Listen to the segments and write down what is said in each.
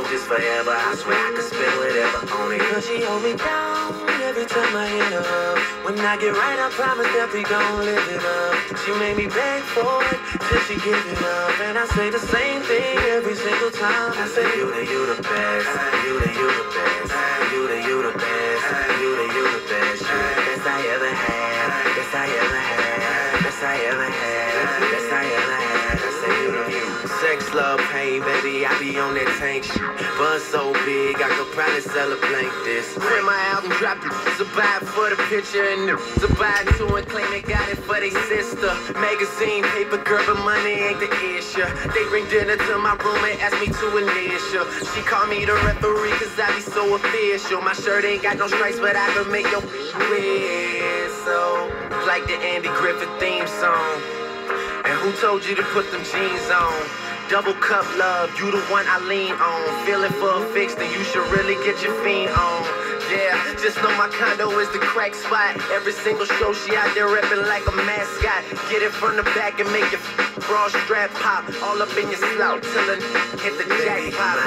want this forever. I swear I could spend whatever on it. Cause she hold me down every time I hit her. When I get right, I promise that we gon' live it up. She made me beg for it till she give it up. And I say the same thing every single time. I say, you the, you the best. You the, you the best. You the, you the best. You the, you the best. You the best I ever had. Best I ever had. Best I ever had. Sex, love, pain, baby, I be on that tank shit. Buzz so big, I could probably sell a blank this. When my album dropped, a buy for the picture and a buy two and claim they got it for their sister. Magazine, paper, girl, but money ain't the issue. They bring dinner to my room and ask me to initial. She call me the referee cause I be so official. My shirt ain't got no stripes, but I can make your whistle. Like the Andy Griffith theme song. And who told you to put them jeans on? Double cup love, you the one I lean on. Feeling for a fix, then you should really get your fiend on. Yeah, just know my condo is the crack spot. Every single show she out there repping like a mascot. Get it from the back and make your bra strap pop. All up in your slouch till it hit the jackpot.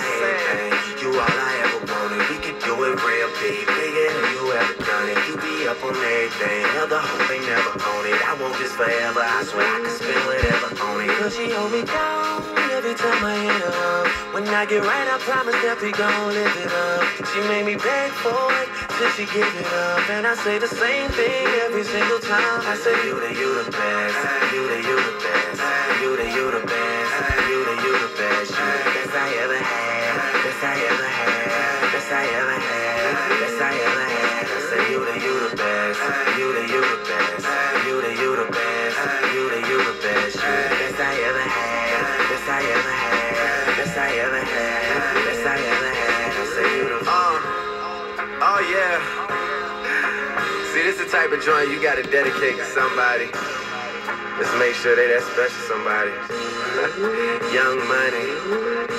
You all I ever wanted. We could do it real big, bigger than you ever done it. You be up on everything, other hope they never own it. I want this forever. I swear I could spend whatever on it. Cause she hold me down every time I hit her. When I get right, I promise that we gon' live it up. She made me beg for it till she give it up. And I say the same thing every single time. I say, You the, you the best. You the, you the best. You the, you the best. You the, you the best. You the best I ever had. Best I ever had. Best I ever had. Best I ever had. I say, You the, you the best. You the, you the best. You the, you the best. I oh yeah. See, this the type of joint you gotta dedicate to somebody. Just make sure they that special somebody. Young money.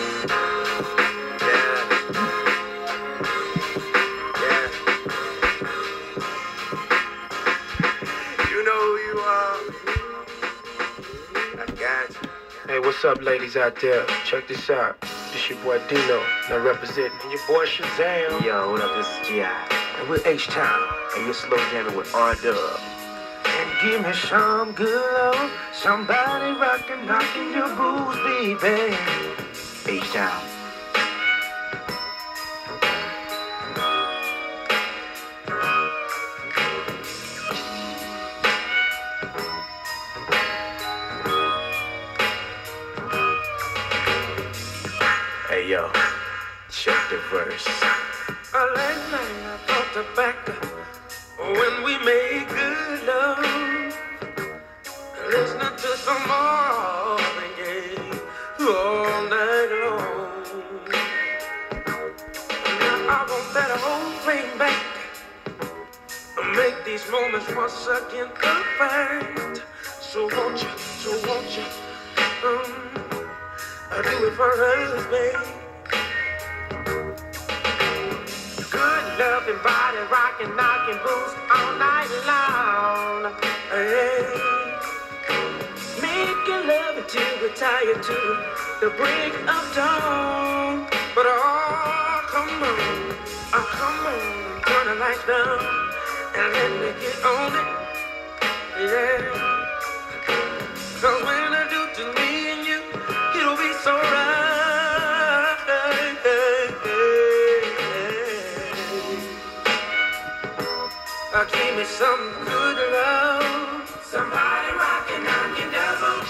What's up, ladies out there? Check this out. This your boy Dino, now representing your boy Shazam. Yo, what up? This is G.I. And we're H-Town. And you're slow jamming with R-Dub. And give me some good love. Somebody rockin', knocking your boots, baby. H-Town. The verse. Last night I thought back when we made good love. Listening to some Marvin Gaye all night long. Now I want that old thing back. Make these moments once again perfect. So won't you, so won't you, um, I do it for us, babe. Loving body rocking, knocking boots all night long. Love we're tired to the break of dawn. But oh, come on, oh, come on, turn the lights down and let me get on it. Yeah. Me some good love. Somebody rockin' on your double.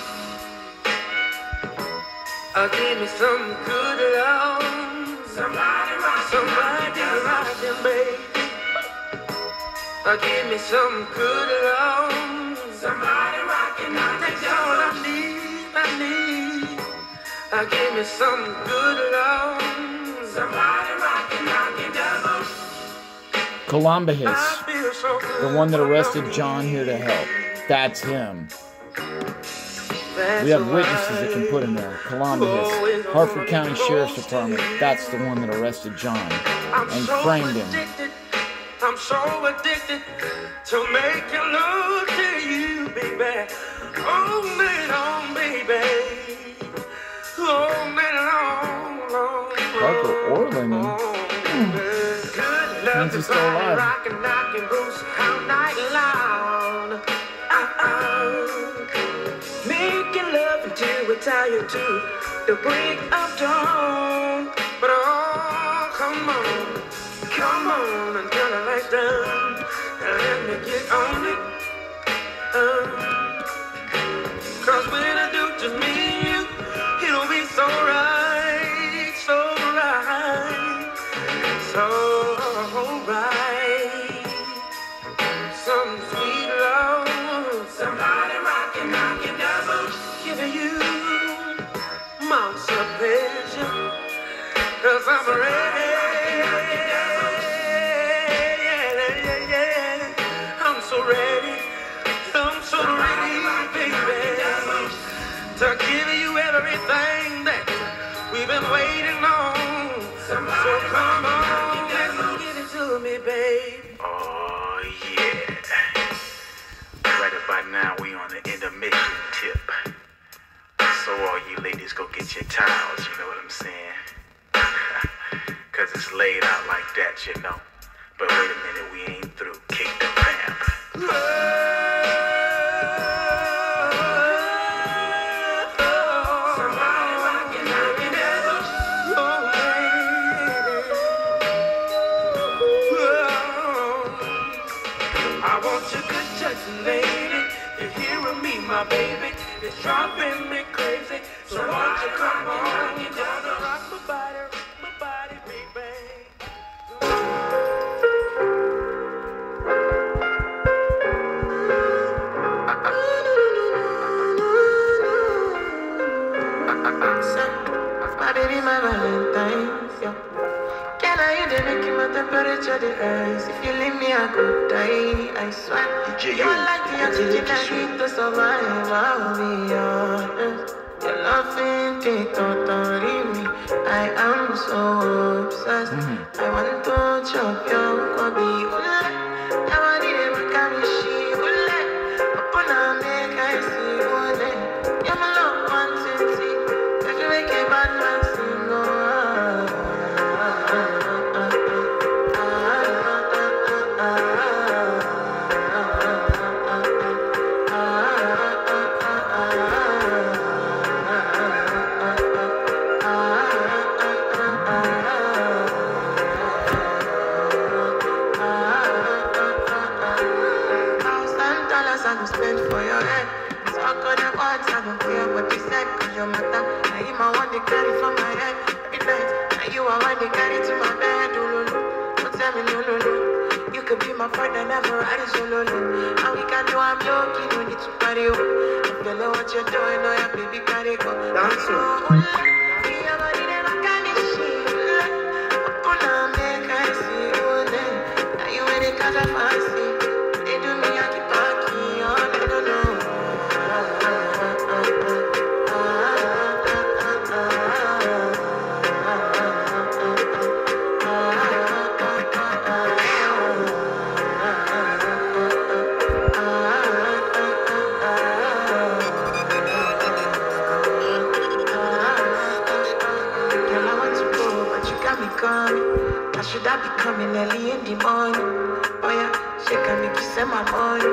Uh, give me some good love. Somebody rockin' Somebody rockin', baby. Uh, give me some good love. Somebody rockin' on That's all I need, I need. Uh, give me some good love. Somebody rockin' on your double. Columbus, I feel so good. the one that arrested John here to help. That's him. We have witnesses that can put him there. Columbus, Harford County Sheriff's Department. That's the one that arrested John and framed him. I'm so addicted to making love to you, baby. All night long, baby. Night long, long, long. Harper just means he's still alive. Making love until we're tired to the break of dawn. But oh, come on, come on and turn the lights down and let me get on it. Uh, Cause when I do just me intermission tip. So all you ladies go get your towels, you know what I'm saying? Cause it's laid out like that, you know. But wait a minute, we ain't through. Kick the vamp. Make my temperature the? If you leave me, I could die. I swear. DJ, you yo, like the oxygen I need to survive. I'll be honest. Your loving take totally me. I am so obsessed. Mm-hmm. I want to chop your kwabi. Ule, I want it in my kamishi. Ule, upon a make I I go spend for your head. Talk on them words, I don't care what you said, cause your matter. Now you my one they carry for my head every night. Now you are one they carry to my bed. No. Don't tell me no, no, no. You could be my partner, never ride solo. No. And we can do I'm lucky, no need to party. Oh. You know what you're doing, oh yeah, baby, carry go. Dance oh, should I be coming early in the morning? Oh yeah, she can make you send my money.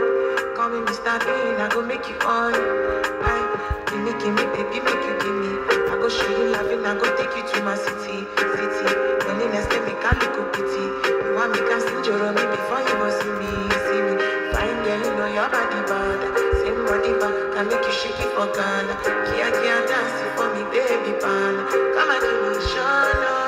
Call me Mr. Bean, I go make you on. Aye, me, give me, baby, make you give me. I go show you loving, I go take you to my city, city. Loneliness can make a look pity. You want me can sing your me before you go see me, see me. Fine girl, you know your body bad. Same body bad, can make you shake it for Ghana. Kia, kia, dance for me, baby, pan. Come and give me show,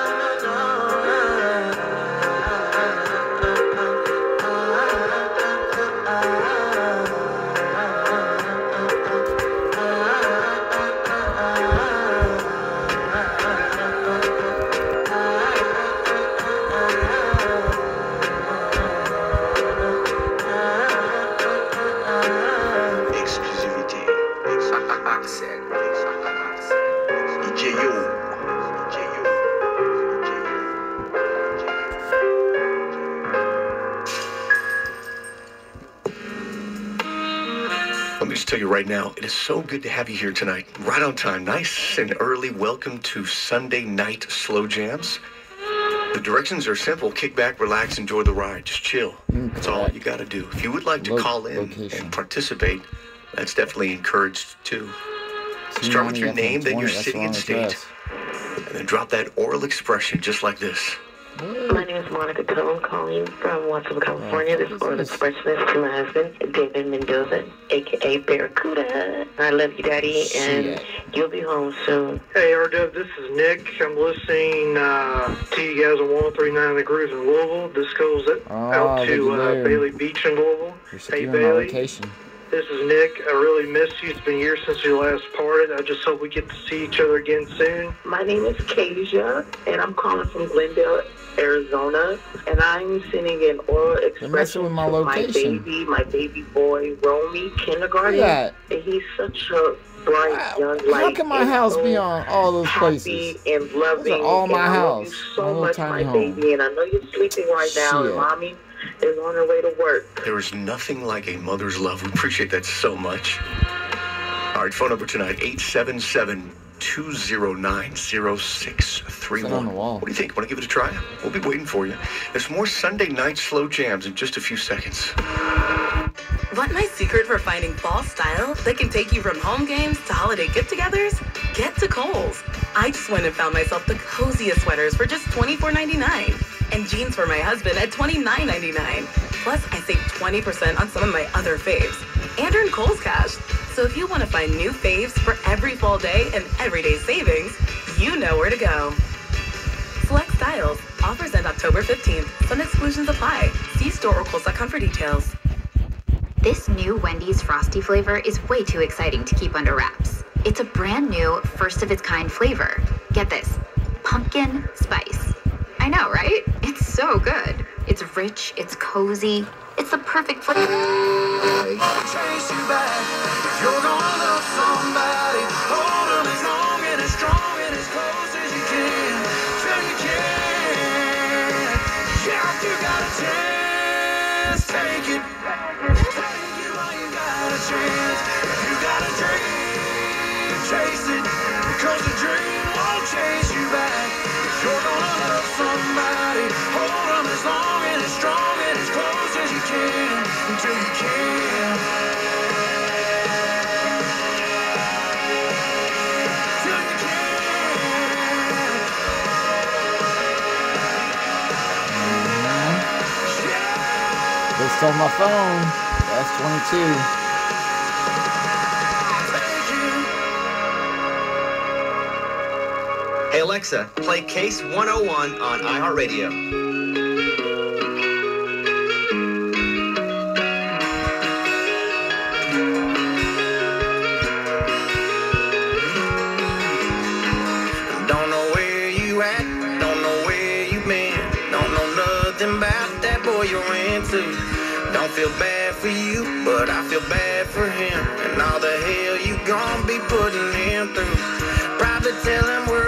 right now, it is so good to have you here tonight. Right on time, nice and early. Welcome to Sunday night slow jams. The directions are simple. Kick back, relax, enjoy the ride. Just chill. That's all you got to do. If you would like to call in and participate, that's definitely encouraged too. Start with your name, then your city and state, and then drop that oral expression just like this. My name is Monica Tone, calling from Watsonville, California. This oral Jesus. expression is to my husband, David Mendoza, aka Barracuda. I love you, Daddy, and you'll be home soon. Hey, RW, this is Nick. I'm listening uh, to you guys on 1039 The Grooves in Louisville. This goes out look to uh. Bailey Beach in Louisville. You're Hey, Bailey. location. This is Nick. I really miss you. It's been years since we last parted. I just hope we get to see each other again soon. My name is Kasia, and I'm calling from Glendale, Arizona, and I'm sending an oral expression with my to location. my baby, my baby boy, Romy, kindergarten. Look at And he's such a bright Wow. young How can my house so be on all those happy places? and loving. All my and I love house, you my so little much, my home. baby, and I know you're sleeping right now, Shit. and mommy is on her way to work. There is nothing like a mother's love. We appreciate that so much. All right, phone number tonight 877 209 Sit on the 0631. What do you think? Want to give it a try? We'll be waiting for you. There's more Sunday night slow jams in just a few seconds. Want my secret for finding fall style that can take you from home games to holiday get-togethers? Get to Kohl's. I just went and found myself the coziest sweaters for just $24.99 and jeans for my husband at $29.99. Plus, I saved 20% on some of my other faves and earned Kohl's cash. So if you want to find new faves for every fall day and everyday savings, you know where to go. Select styles. Offers end October 15th. Some exclusions apply. See store or Kohl's.com for details. This new Wendy's Frosty flavor is way too exciting to keep under wraps. It's a brand new, first of its kind flavor. Get this pumpkin spice. I know, right? It's so good. It's rich, it's cozy, it's the perfect flavor. chase can. Until you can. Till you can. They stole my phone. That's 22. Hey Alexa, play KASE 101 on iHeartRadio. You're into. Don't feel bad for you, but I feel bad for him. And all the hell you gon' be putting him through. Probably tell him we're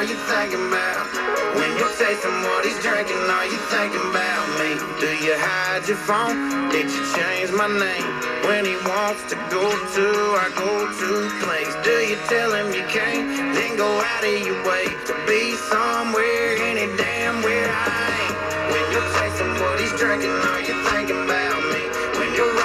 Are you thinking about? When you're tasting what he's drinking, are you thinking about me? Do you hide your phone? Did you change my name? When he wants to go to our go-to place, do you tell him you can't? Then go out of your way to be somewhere, any damn where I ain't. When you're tasting what he's drinking, are you thinking about me? When you're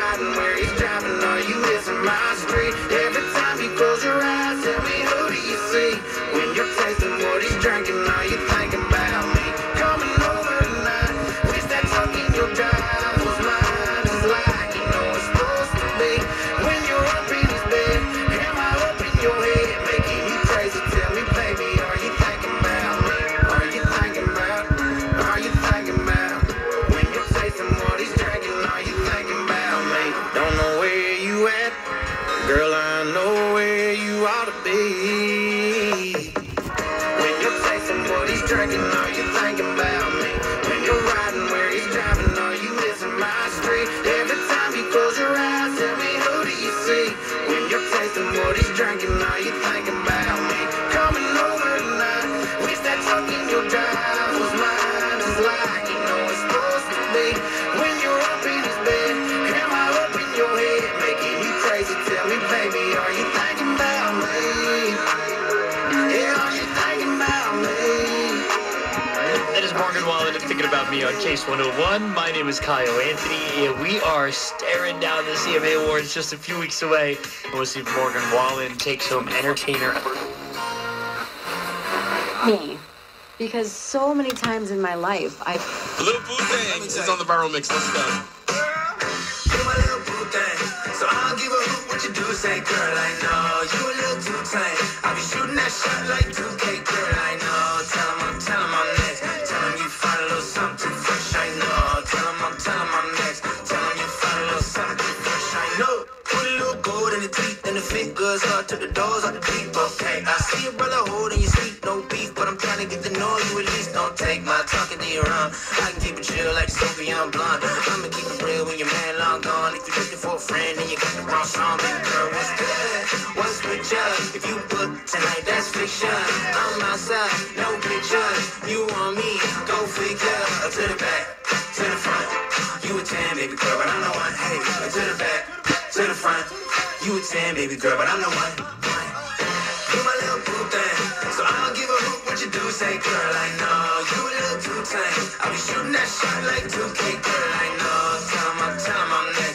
about me on KASE 101. My name is Kyle Anthony, and we are staring down the CMA Awards just a few weeks away. And we'll see if Morgan Wallen takes home Entertainer. Me. Because so many times in my life, I've Little Boo Thing is on the viral mix. Let's go. You my little boo thing, so I don't give a hoot what you do. Say, girl, I know you a little too tame. I be shooting that shot like 2K, girl, I know. See your brother holding your seat, no beef, but I'm trying to get to know you at least. Don't take my talking to your own. I can keep it chill like Sophie on blonde. I'ma keep it real when your man long gone. If you're looking for a friend and you got the wrong song, baby girl, what's good? What's with you? If you book tonight, that's fiction. I'm outside, no pictures. You want me? Go figure. To the back, to the front. You a 10, baby girl, but I'm the one. Hey, to the back, to the front. You a 10, baby girl, but I'm the one. Say, girl, I know you a little too tame. I'll be shooting that shot like 2K, girl, I know. I'm, tell 'em I'm next.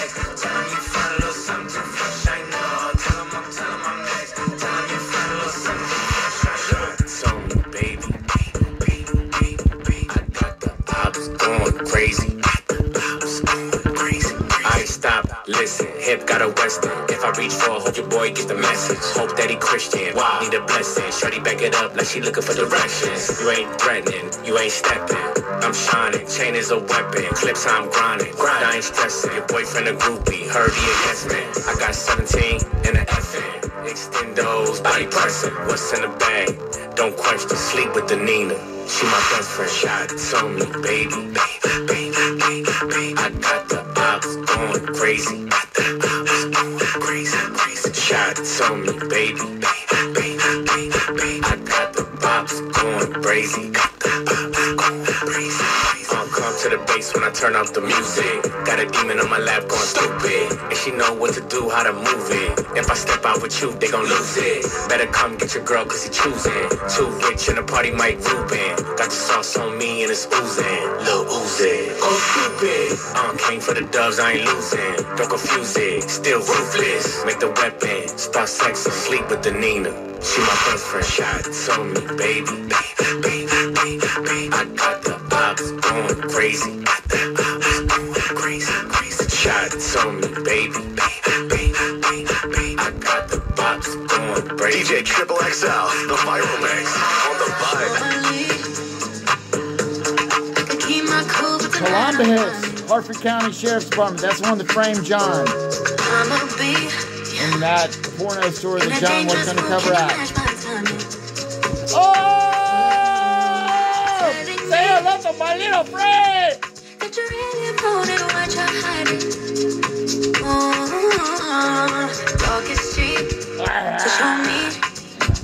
a western. If I reach for, hope your boy get the message. Hope that he Christian, wow. need a blessing. Shorty back it up like she looking for directions. You ain't threatening, you ain't stepping. I'm shining, chain is a weapon. Clips I'm grinding, grind. I ain't stressing. Your boyfriend a groupie, heard he a yes man. I got 17 and an FN. Extendos, body pressing. What's in the bag? Don't question, sleep with the Nina. She my best friend. Shot on me, baby. Baby, baby, baby, baby. I got the ops going crazy. Crazy. Shot on me, baby. I got the pops going crazy. Got the pops going crazy, to the base when I turn off the music. Got a demon on my lap going stupid. And she know what to do, how to move it. If I step out with you, they gon' lose it. Better come get your girl, cause he choosing. Too rich in the party, Mike Rubin. Got the sauce on me and it's oozing. Lil Uzi. Go stupid. Uh, came for the doves, I ain't losing. Don't confuse it. Still ruthless. Make the weapon. Start sexing, sleep with the Nina. She my best friend. Shot on me, baby. Baby, baby, baby, baby. I got the ops going crazy. Got the ops going crazy, crazy. Shot it's on me, baby. Baby, baby, baby, baby. I got the pops going crazy. DJ Triple XL, the viral mix on the Keep my Columbus, Harford County Sheriff's Department. That's the one that framed John I'ma in that porno store that John was undercover at. Oh! To my little friend! That you really want it, what you're hiding. Oh, talk is cheap. So show me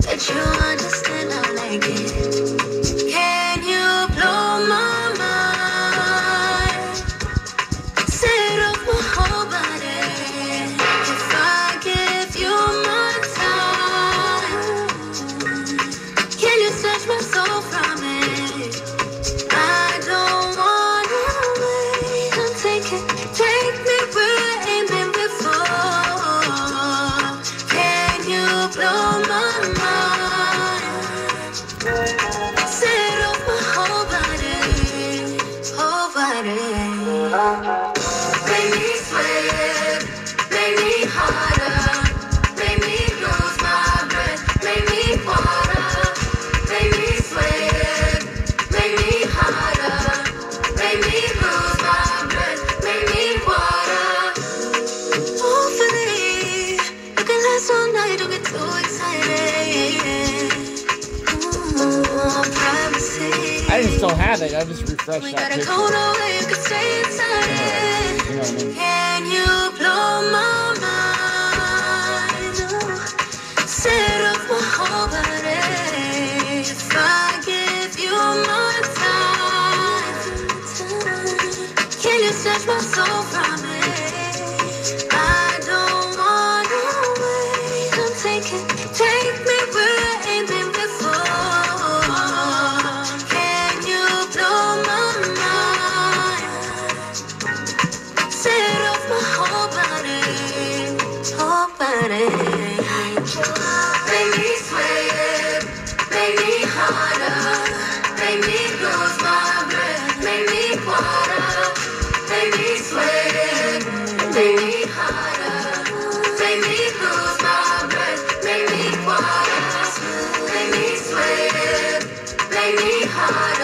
that you understand I like it. like I just refresh that picture. You can what I Can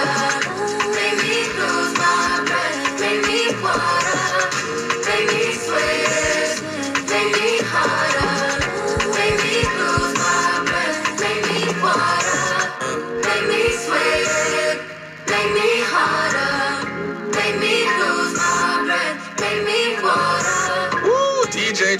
Bye.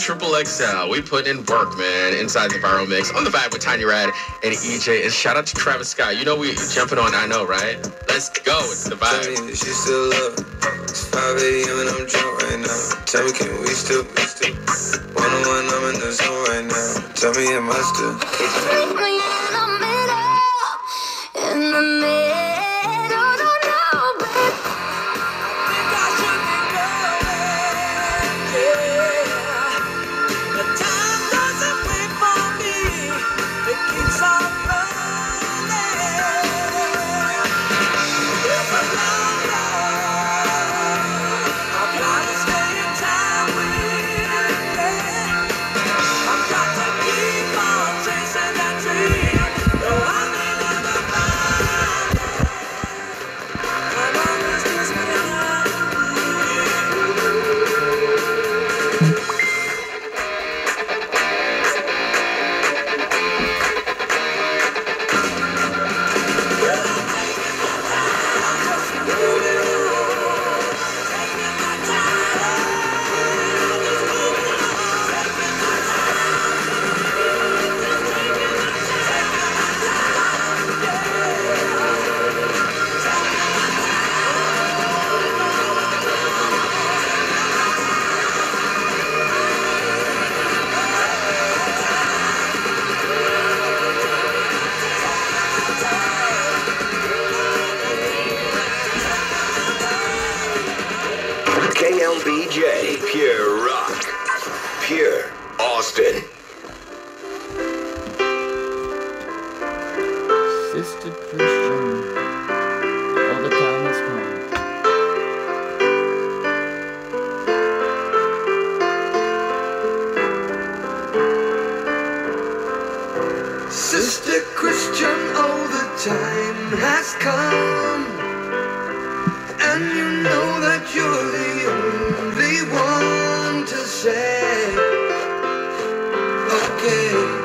Triple XL. We put in work, man, inside the viral mix on the vibe with Tiny Rad and EJ. And shout out to Travis Scott. You know we jumping on. I know, right? Let's go. It's the vibe. Tell me that you still love. It's 5 a.m. and I'm drunk right now. Tell me, can we still be still? One on one, I'm in the zone right now. Tell me, am I still? porquê.